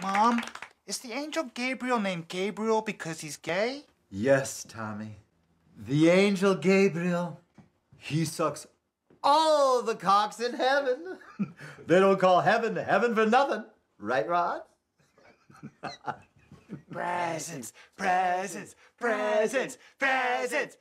Mom, is the angel Gabriel named Gabriel because he's gay? Yes, Tommy. The angel Gabriel, he sucks all the cocks in heaven. they don't call heaven heaven for nothing. Right, Rod? Presents, presents, presents, presents, presents.